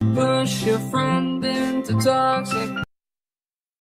push your friend into toxic